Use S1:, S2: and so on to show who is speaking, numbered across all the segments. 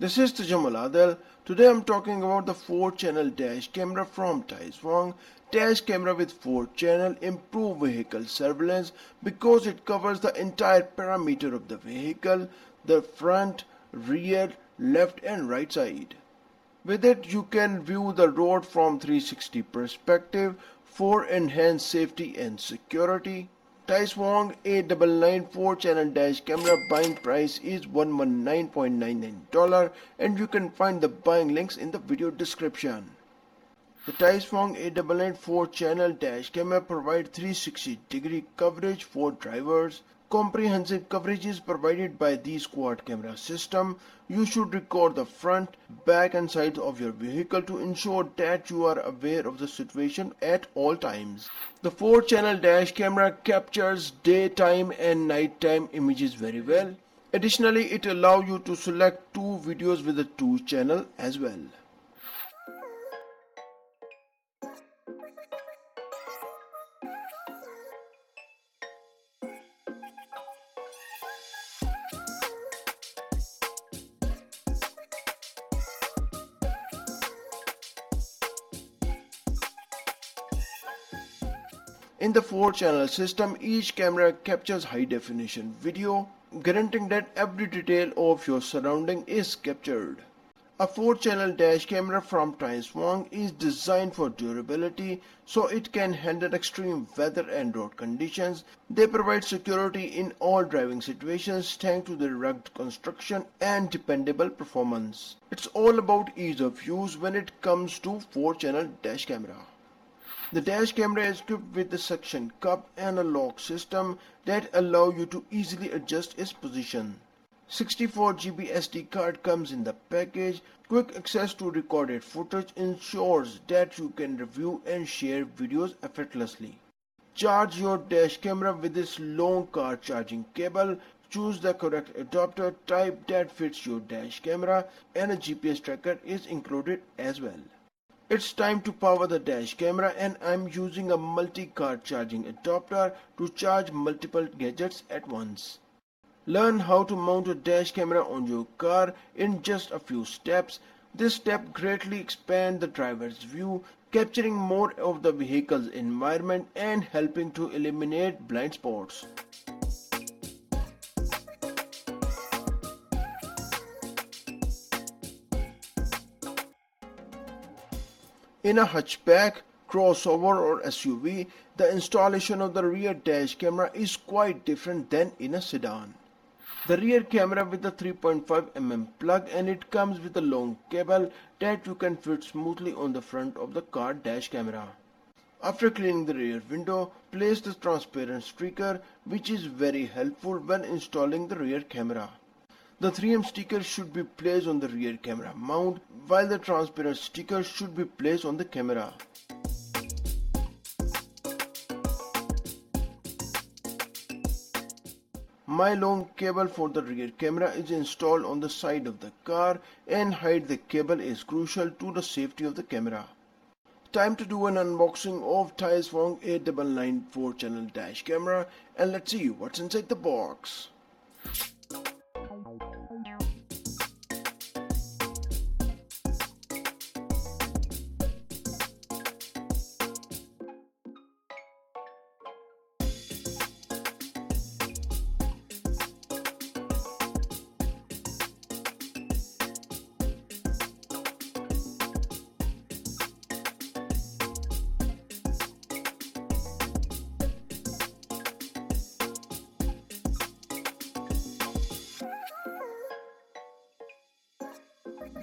S1: This is Tajamul Adil. Today I'm talking about the 4 channel dash camera from TiESFONG. Dash camera with 4 channel improve vehicle surveillance because it covers the entire parameter of the vehicle, the front, rear, left and right side. With it you can view the road from 360 perspective for enhanced safety and security. TiESFONG A994 4 channel dash camera buying price is $119.99 and you can find the buying links in the video description. The TiESFONG A994 channel dash camera provides 360 degree coverage for drivers. Comprehensive coverage is provided by the quad camera system. You should record the front, back and sides of your vehicle to ensure that you are aware of the situation at all times. The 4 channel dash camera captures daytime and nighttime images very well. Additionally, it allows you to select two videos with a 2 channel as well. In the 4 channel system, each camera captures high definition video, guaranteeing that every detail of your surrounding is captured. A 4 channel dash camera from TiESFONG is designed for durability so it can handle extreme weather and road conditions. They provide security in all driving situations thanks to their rugged construction and dependable performance. It's all about ease of use when it comes to 4 channel dash camera. The dash camera is equipped with a suction cup and a lock system that allow you to easily adjust its position. 64 GB SD card comes in the package. Quick access to recorded footage ensures that you can review and share videos effortlessly. Charge your dash camera with this long car charging cable. Choose the correct adapter type that fits your dash camera and a GPS tracker is included as well. It's time to power the dash camera and I'm using a multi-card charging adapter to charge multiple gadgets at once. Learn how to mount a dash camera on your car in just a few steps. This step greatly expands the driver's view, capturing more of the vehicle's environment and helping to eliminate blind spots. In a hatchback, crossover or SUV, the installation of the rear dash camera is quite different than in a sedan. The rear camera with the 3.5mm plug and it comes with a long cable that you can fit smoothly on the front of the car dash camera. After cleaning the rear window, place the transparent sticker which is very helpful when installing the rear camera. The 3M sticker should be placed on the rear camera mount while the transparent sticker should be placed on the camera. My long cable for the rear camera is installed on the side of the car and height the cable is crucial to the safety of the camera. Time to do an unboxing of TiESFONG A994 channel dash camera and let's see what's inside the box.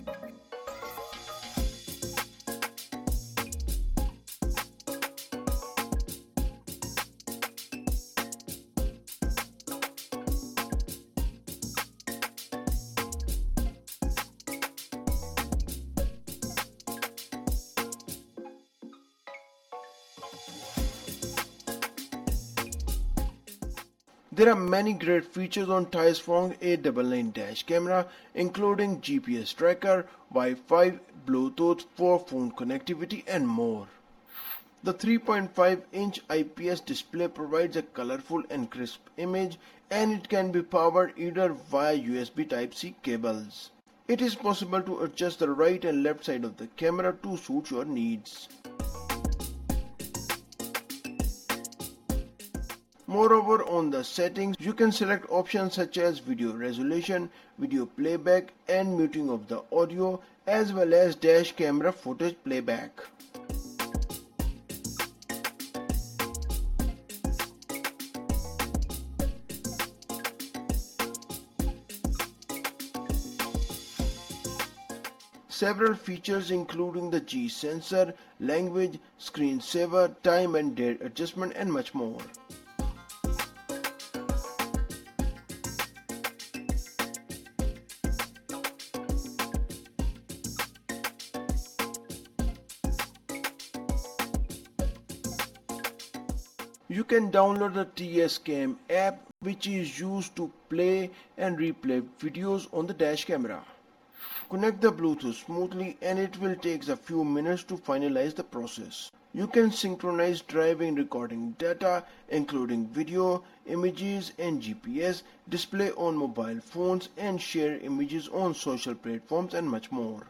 S1: Thank you. There are many great features on TiESFONG A99 dash camera including GPS tracker, Wi-Fi, Bluetooth for phone connectivity and more. The 3.5 inch IPS display provides a colorful and crisp image and it can be powered either via USB Type-C cables. It is possible to adjust the right and left side of the camera to suit your needs. Moreover, on the settings, you can select options such as video resolution, video playback and muting of the audio as well as dash camera footage playback. Several features including the G sensor, language, screensaver, time and date adjustment and much more. You can download the TSCam app which is used to play and replay videos on the dash camera. Connect the Bluetooth smoothly and it will take a few minutes to finalize the process. You can synchronize driving recording data including video, images and GPS, display on mobile phones and share images on social platforms and much more.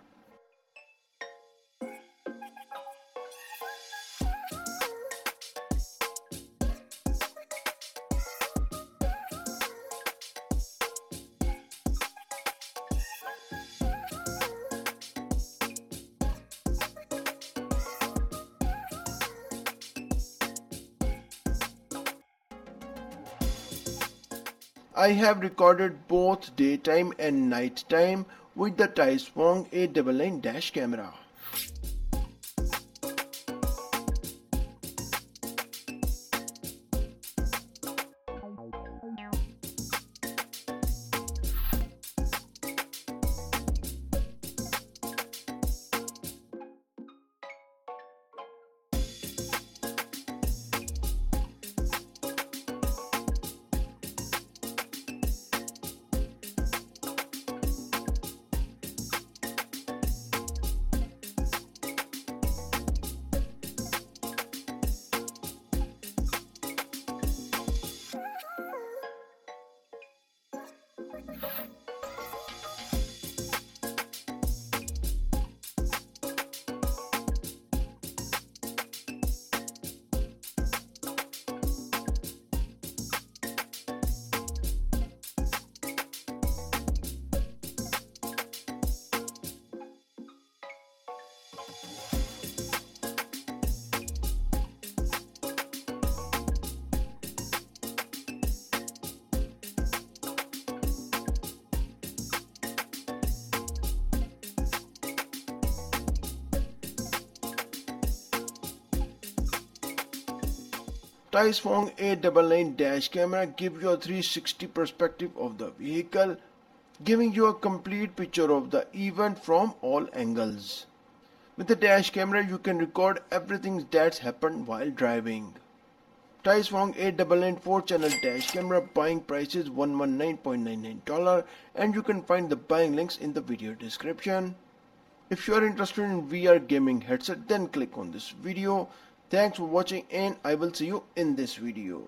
S1: I have recorded both daytime and nighttime with the TiESFONG A99 dash camera. TiESFONG A99 dash camera gives you a 360 perspective of the vehicle, giving you a complete picture of the event from all angles. With the dash camera, you can record everything that's happened while driving. TiESFONG A99 4 channel dash camera buying price is $119.99 and you can find the buying links in the video description. If you are interested in VR gaming headset then click on this video. Thanks for watching and I will see you in this video.